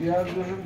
Я должен